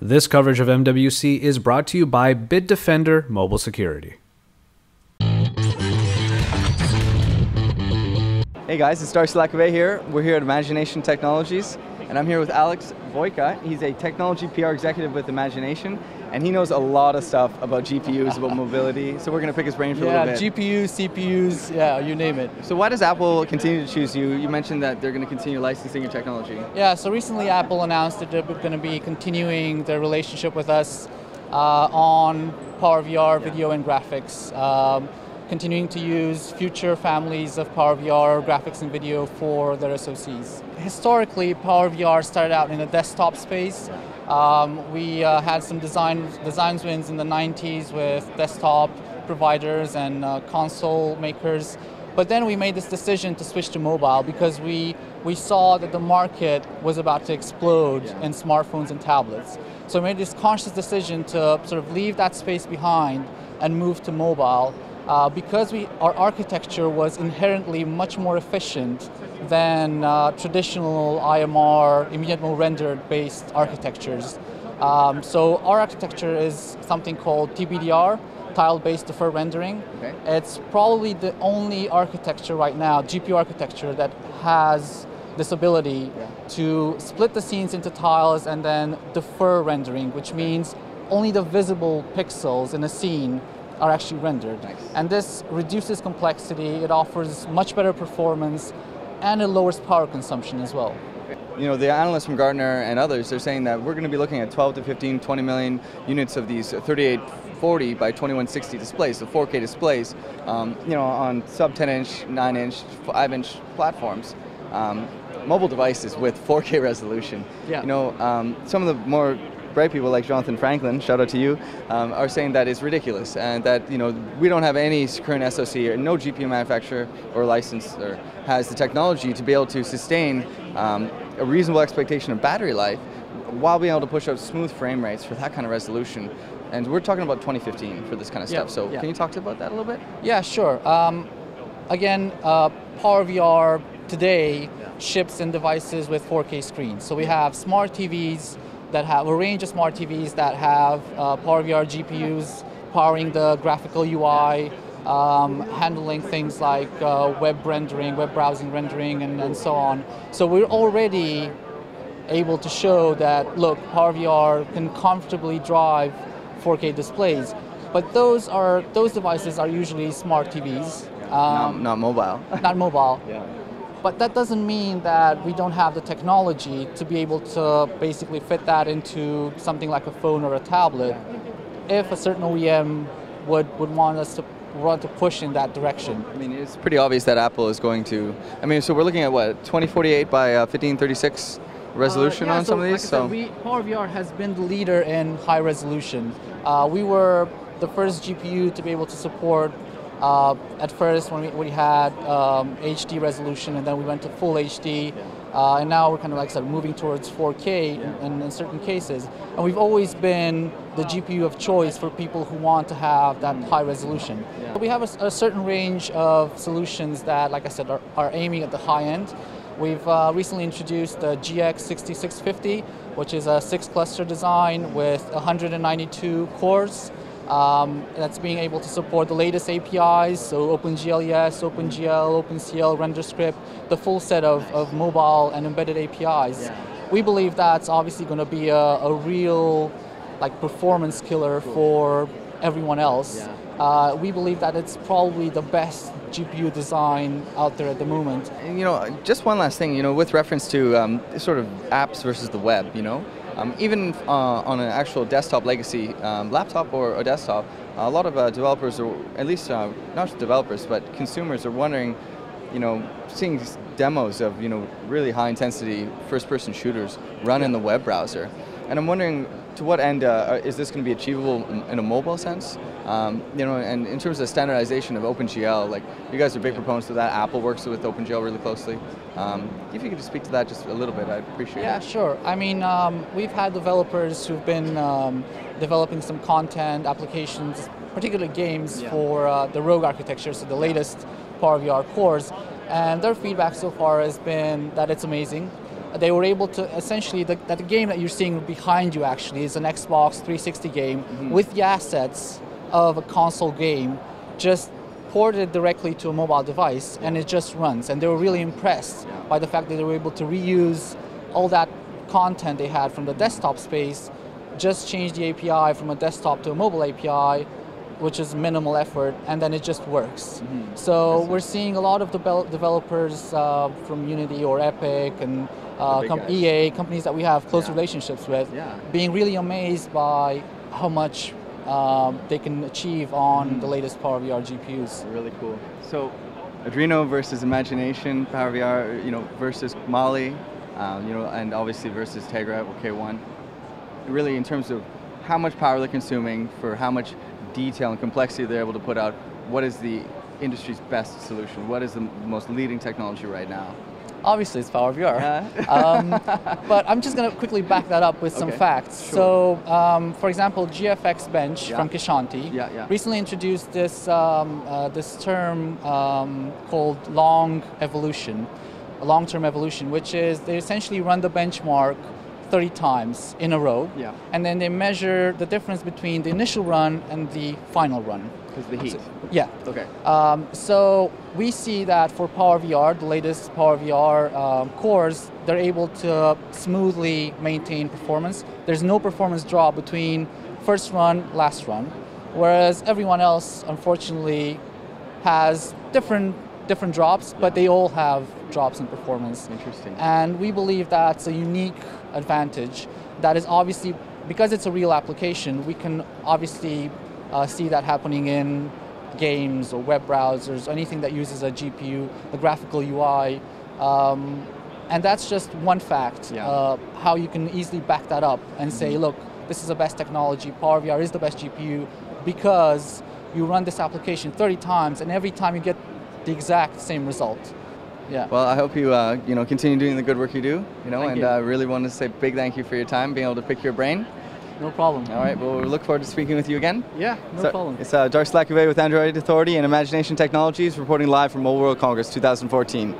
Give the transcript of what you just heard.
This coverage of MWC is brought to you by Bitdefender Mobile Security. Hey guys, it's Darcy LaCouvee here. We're here at Imagination Technologies, and I'm here with Alex Voica. He's a technology PR executive with Imagination, and he knows a lot of stuff about GPUs, about mobility. So we're going to pick his brain for yeah, a little bit. Yeah, GPUs, CPUs, yeah, you name it. So why does Apple continue to choose you? You mentioned that they're going to continue licensing your technology. Yeah, so recently Apple announced that they're going to be continuing their relationship with us uh, on PowerVR video and graphics. Um, continuing to use future families of PowerVR graphics and video for their SoCs. Historically, PowerVR started out in the desktop space. Um, we uh, had some design designs wins in the 90s with desktop providers and uh, console makers. But then we made this decision to switch to mobile because we, we saw that the market was about to explode in smartphones and tablets. So we made this conscious decision to sort of leave that space behind and move to mobile uh, because we, our architecture was inherently much more efficient than uh, traditional IMR, immediate mode rendered based architectures. Um, so our architecture is something called TBDR, tile-based deferred rendering. Okay. It's probably the only architecture right now, GPU architecture, that has this ability yeah. to split the scenes into tiles and then defer rendering, which means only the visible pixels in a scene are actually rendered. Nice. And this reduces complexity, it offers much better performance, and it lowers power consumption as well. You know, the analysts from Gartner and others, they're saying that we're going to be looking at 12 to 15, 20 million units of these 3840 by 2160 displays, so 4K displays, um, you know, on sub 10 inch, 9 inch, 5 inch platforms. Um, mobile devices with 4K resolution. Yeah. You know, um, some of the more bright people like Jonathan Franklin, shout out to you, um, are saying that it's ridiculous and that you know we don't have any current SoC or no GPU manufacturer or licensor has the technology to be able to sustain um, a reasonable expectation of battery life while being able to push out smooth frame rates for that kind of resolution. And we're talking about 2015 for this kind of stuff. so yeah. can you talk to about that a little bit? Yeah, sure. Um, again, uh, PowerVR today ships in devices with 4K screens. So we have smart TVs that have a range of smart TVs that have uh, PowerVR GPUs powering the graphical UI, um, handling things like uh, web rendering, web browsing rendering, and, and so on. So we're already able to show that, look, PowerVR can comfortably drive 4K displays. But those are those devices are usually smart TVs. Um, not, not mobile. not mobile. yeah. But that doesn't mean that we don't have the technology to be able to basically fit that into something like a phone or a tablet if a certain OEM would, would want us to want to push in that direction. I mean, it's pretty obvious that Apple is going to. I mean, so we're looking at what 2048 by uh, 1536 resolution uh, yeah, on so some of these. Like so said, we, PowerVR has been the leader in high resolution. Uh, we were the first GPU to be able to support uh, at first, when we, we had um, HD resolution, and then we went to full HD, uh, and now we're kind of like sort of moving towards 4K in, in, in, certain cases. And we've always been the GPU of choice for people who want to have that high resolution. Yeah. we have a, a, certain range of solutions that, like I said, are, are aiming at the high end. We've uh, recently introduced the GX6650, which is a six cluster design with 192 cores. Um, that's being able to support the latest APIs, so OpenGL-ES, OpenGL, OpenCL, RenderScript, the full set of, of mobile and embedded APIs. Yeah. We believe that's obviously going to be a, a, real like performance killer for everyone else. Yeah. Uh, we believe that it's probably the best GPU design out there at the moment. You know, just one last thing, you know, with reference to um, sort of apps versus the web, you know, um, even uh, on an actual desktop legacy um, laptop or a desktop, a lot of uh, developers, or at least uh, not just developers, but consumers are wondering, you know, seeing demos of you know really high intensity first person shooters run in the web browser. And I'm wondering to what end uh, is this going to be achievable in a mobile sense? Um, you know, and in terms of standardization of OpenGL, like you guys are big proponents of that. Apple works with OpenGL really closely. Um, if you could just speak to that just a little bit, I'd appreciate yeah, it. Yeah, sure. I mean, um, we've had developers who've been um, developing some content applications, particularly games yeah. for uh, the Rogue architecture, so the latest PowerVR cores, and their feedback so far has been that it's amazing they were able to essentially the, that the game that you're seeing behind you actually is an Xbox 360 game mm-hmm. with the assets of a console game, just ported directly to a mobile device, and it just runs. And they were really impressed Yeah. by the fact that they were able to reuse all that content they had from the desktop space, just change the API from a desktop to a mobile API, which is minimal effort, and then it just works. So we're seeing a lot of devel- developers uh, from Unity or Epic and uh, com- guys. EA companies that we have close Yeah. relationships with, Yeah. being really amazed by how much um, they can achieve on the latest PowerVR GPUs. Really cool. So, Adreno versus Imagination, Power VR, you know, versus Mali, um, you know, and obviously versus Tegra or K1. Really, in terms of how much power they're consuming, for how much detail and complexity they're able to put out, what is the industry's best solution? What is the most leading technology right now? Obviously, it's PowerVR. Yeah. um, but I'm just going to quickly back that up with some Okay, facts. sure. So, um, for example, GFX Bench Yeah. from Kishonti Yeah, recently introduced this um, uh, this term um, called long evolution, a long-term evolution, which is they essentially run the benchmark 30 times in a row, Yeah. and then they measure the difference between the initial run and the final run. Because the heat. Yeah. Okay. Um, so we see that for PowerVR, the latest PowerVR um, cores, they're able to smoothly maintain performance. There's no performance drop between first run, last run, whereas everyone else, unfortunately, has different different drops, but they all have drops in performance. Interesting. And we believe that's a unique advantage that is obviously, because it's a real application, we can obviously uh, see that happening in games or web browsers, anything that uses a GPU, the graphical UI. Um, and that's just one fact, Yeah. uh, how you can easily back that up and say, look, this is the best technology, PowerVR is the best GPU because you run this application 30 times and every time you get the exact same result. Yeah. Well, I hope you uh, you know continue doing the good work you do. You know, Thank and I uh, really want to say big thank you for your time, being able to pick your brain. no problem. All right. Well, we look forward to speaking with you again. Yeah, no So, problem. It's uh, Darcy LaCouvee with Android Authority and Imagination Technologies reporting live from Mobile World Congress 2014.